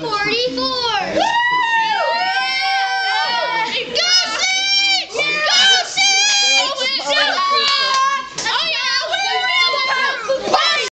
Record.